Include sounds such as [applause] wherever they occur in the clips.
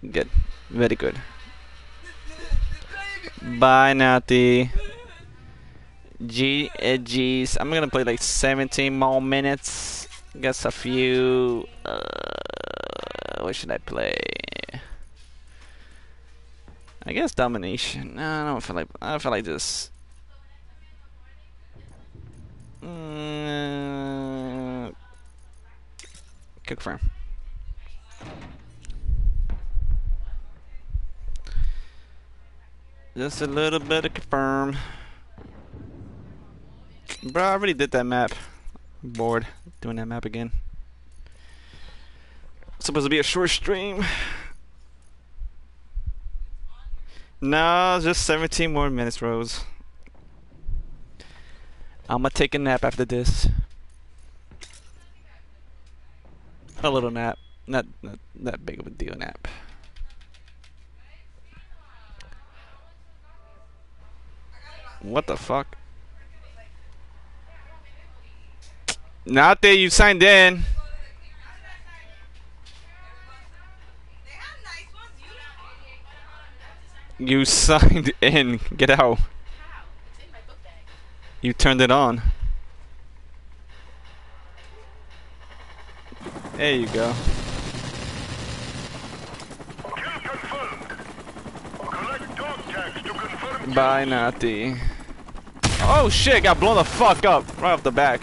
Good. Very good. Bye, Natty. G uh, G's. I'm gonna play like 17 more minutes. Guess a few. Uh, what should I play? I guess domination. No, I don't feel like. I don't feel like this. Mm, confirm. Just a little bit of confirm. Bro, I already did that map. I'm bored doing that map again. It's supposed to be a short stream. No, just 17 more minutes, Rose. I'm gonna take a nap after this. A little nap. Not, not that big of a deal nap. What the fuck? Not that you signed in. You signed [laughs] in. Get out. You turned it on. There you go. Bye, Natty. Oh shit, got blown the fuck up right off the back.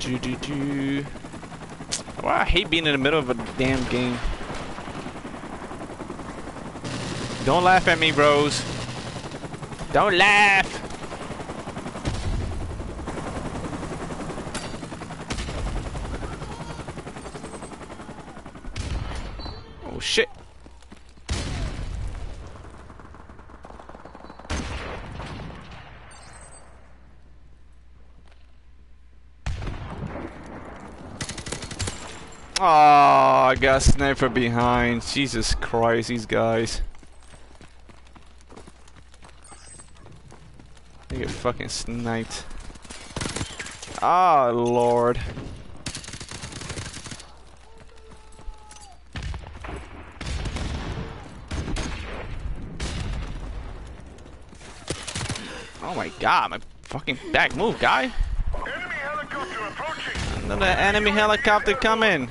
Do do do. I hate being in the middle of a damn game. Don't laugh at me, bros. Don't laugh. Oh shit. Oh, I got sniper behind. Jesus Christ, these guys. They get fucking sniped. Ah, oh, Lord. Oh my god, my fucking back move, guy. Enemy helicopter approaching. Another enemy helicopter coming.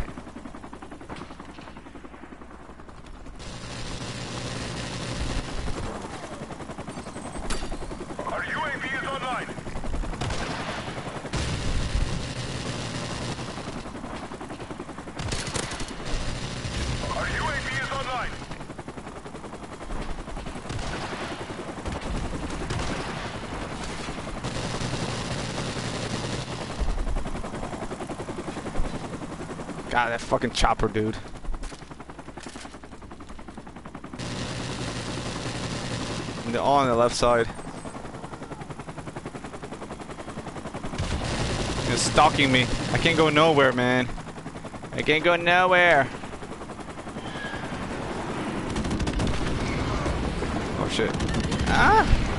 Our UAV is online. Our UAV is online. God, that fucking chopper, dude. And they're all on the left side. They're stalking me. I can't go nowhere, man. I can't go nowhere. Oh shit. Ah!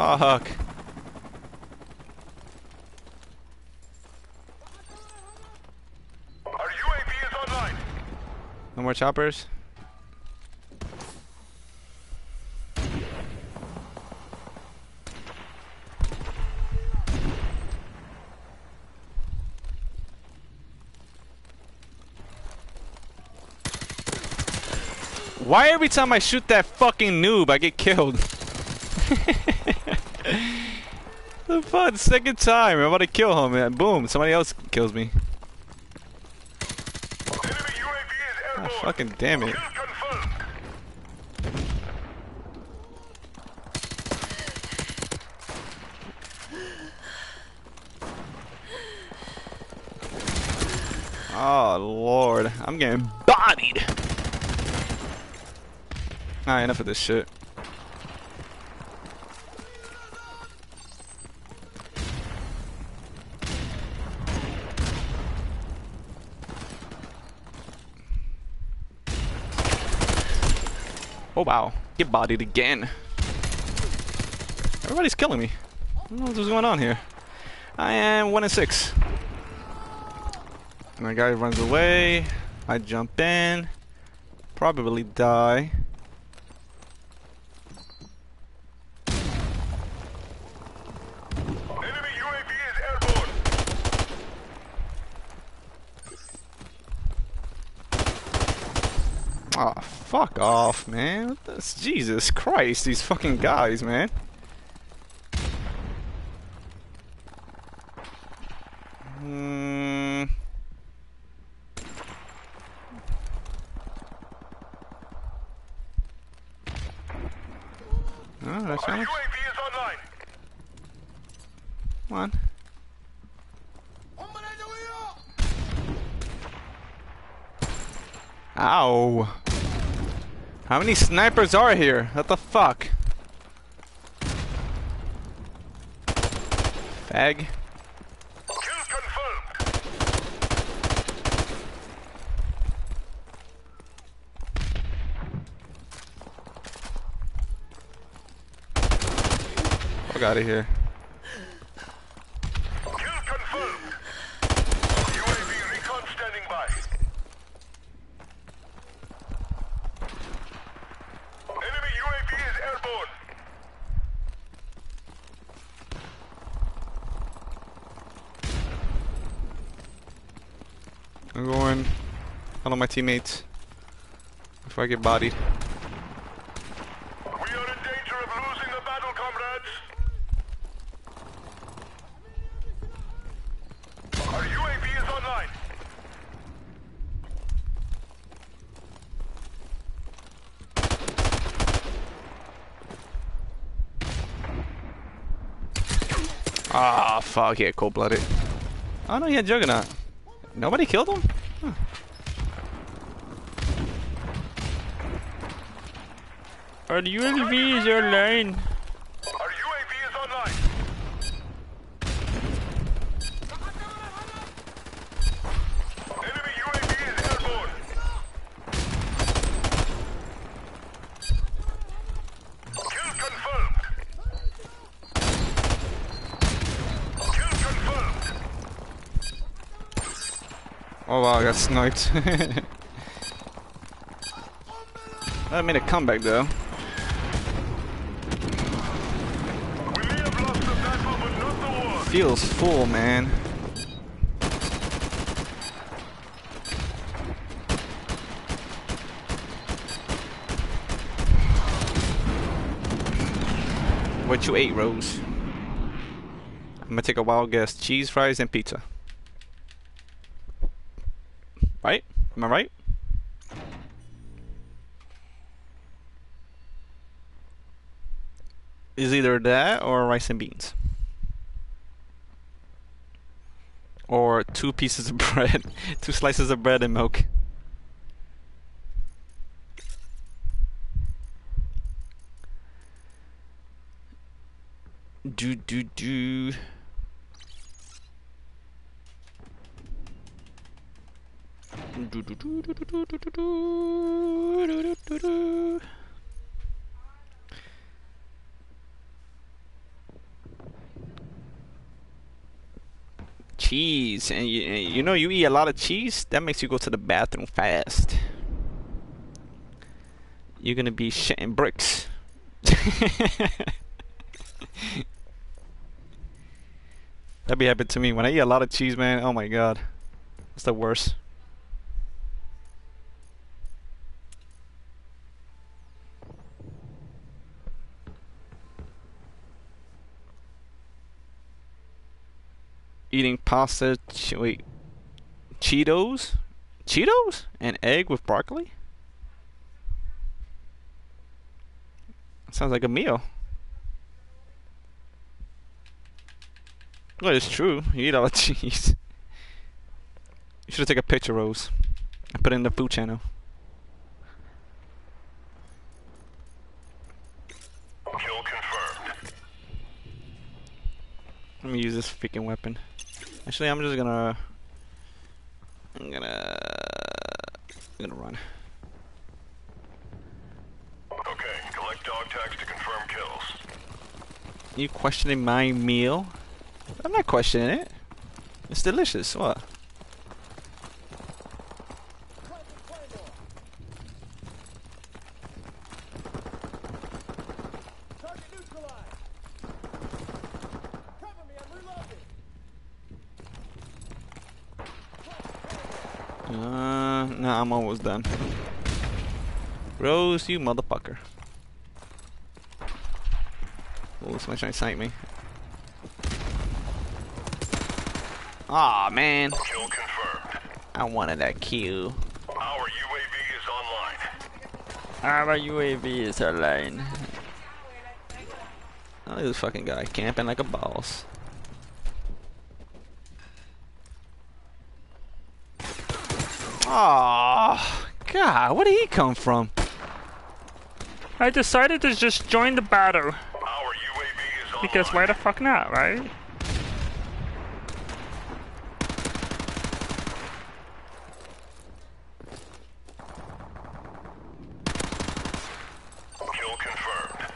Fuck. Our UAV is online. No more choppers? Why every time I shoot that fucking noob, I get killed? [laughs] the fuck, second time, I'm about to kill him, and boom, somebody else kills me. Enemy UAV is Ah, fucking damn it. Oh lord, I'm getting bodied. Alright, enough of this shit. Oh wow, get bodied again. Everybody's killing me. I don't know what's going on here. I am one and six. My guy runs away. I jump in. Probably die. Enemy UAV is airborne. Oh, fuck off, man. What the- Jesus Christ, these fucking guys, man. Hmm. Oh, that's right. UAV is online. Come on. Ow. How many snipers are here? What the fuck? Fag. Fuck out of here. Kill confirmed. UAV recon standing by. one of my teammates before I get bodied. Ah, oh, fuck, yeah, cold-blooded. Oh no, he had Juggernaut. Nobody killed him? Our UAV is online. Our UAV is online. Enemy UAV is airborne. Kill confirmed. Kill confirmed. Oh wow, I got sniped. [laughs] I made a comeback though. We may have lost the battle, but not the war. Feels full, man. What you ate, Rose? I'm gonna take a wild guess. Cheese fries and pizza. Right? Am I right? Is either that or rice and beans. Or two pieces of bread, two slices of bread and milk. Do do do. Do do do do do do do do do do do do. Cheese and you, you know you eat a lot of cheese that makes you go to the bathroom fast. You're gonna be shitting bricks. [laughs] That'd be happening to me. When I eat a lot of cheese man oh my god. It's the worst eating pasta che- wait Cheetos? Cheetos? And egg with broccoli? Sounds like a meal. Well it's true. You eat all the [laughs] cheese. You should take a picture Rose. And put it in the food channel. Kill confirmed. Let me use this freaking weapon. Actually, I'm just gonna... I'm gonna... I'm gonna run. Okay, collect dog tags to confirm kills. You questioning my meal? I'm not questioning it. It's delicious, what? Uh, no, I'm almost done. Rose, you motherfucker. Oh, somebody trying to snipe me. Aw, man. Kill confirmed. I wanted that kill. Our UAV is online. Our UAV is online. Oh, this fucking guy camping like a boss. Oh, God, where did he come from? I decided to just join the battle Our UAV is because why the fuck not, right? Kill confirmed.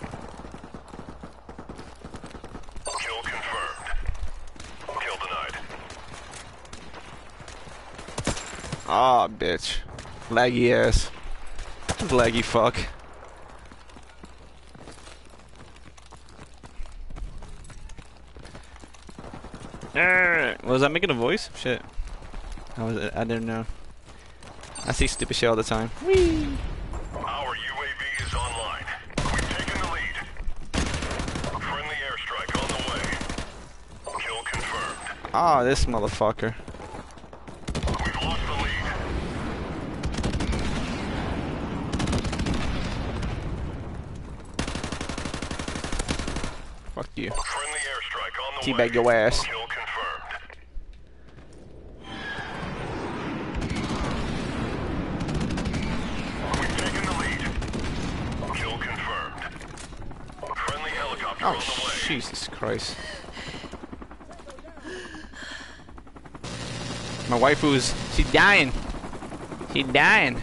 Kill confirmed. Kill denied. Ah, bitch. Laggy ass. Laggy fuck. Was I making a voice? Shit. I was. I didn't know. I see stupid shit all the time. Our UAV is online. We've taken the lead. Friendly airstrike on the way. Kill confirmed. Ah, this motherfucker. We've lost the lead. Fuck you. Friendly airstrike on the way. Teabag your ass. Confirmed. We've taken the lead. Kill confirmed. Friendly helicopter on Oh. Jesus Christ. My waifu's. She dying. She dying.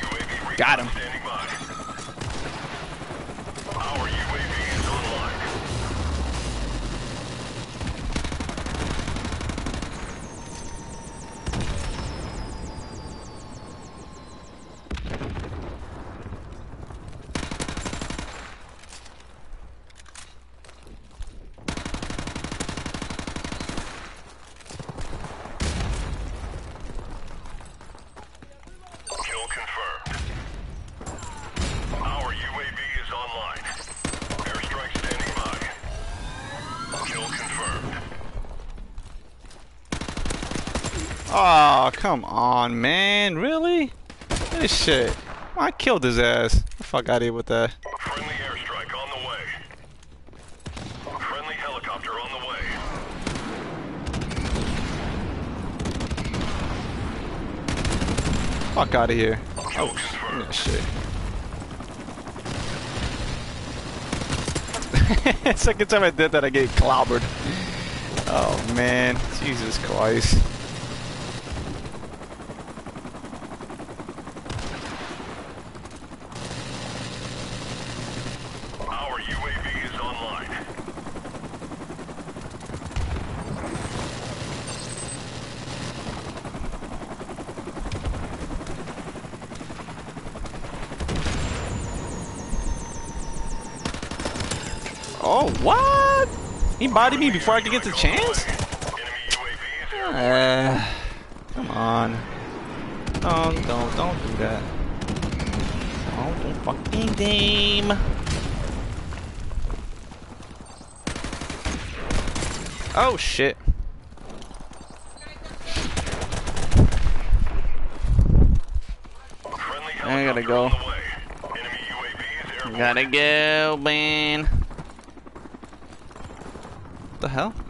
UAV Got him. standing by. Our UAV is online. Kill confirmed. Our UAV is online. Airstrike standing by. Kill confirmed. Oh, come on, man. Really? This shit. I killed his ass. The fuck out of here with that. Friendly airstrike on the way. Friendly helicopter on the way. Fuck out of here. Kill. Oh, yeah, shit. [laughs] Second time I did that, I get clobbered. Oh man, Jesus Christ. Our UAV is online. Oh, what? He bodied me before I could get the chance? Uh, come on. Don't, don't, don't do that. Don't fucking game. Oh shit. I gotta go. Gotta go, man. The hell?